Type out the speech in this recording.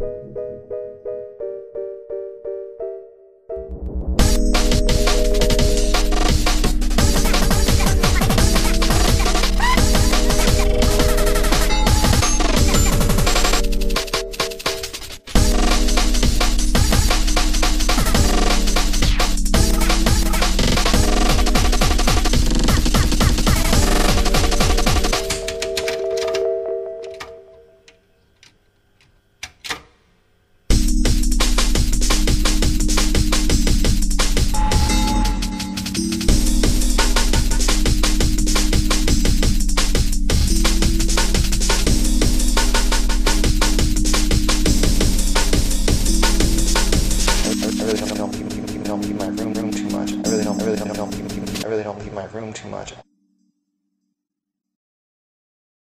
I I really don't, keep my room too much.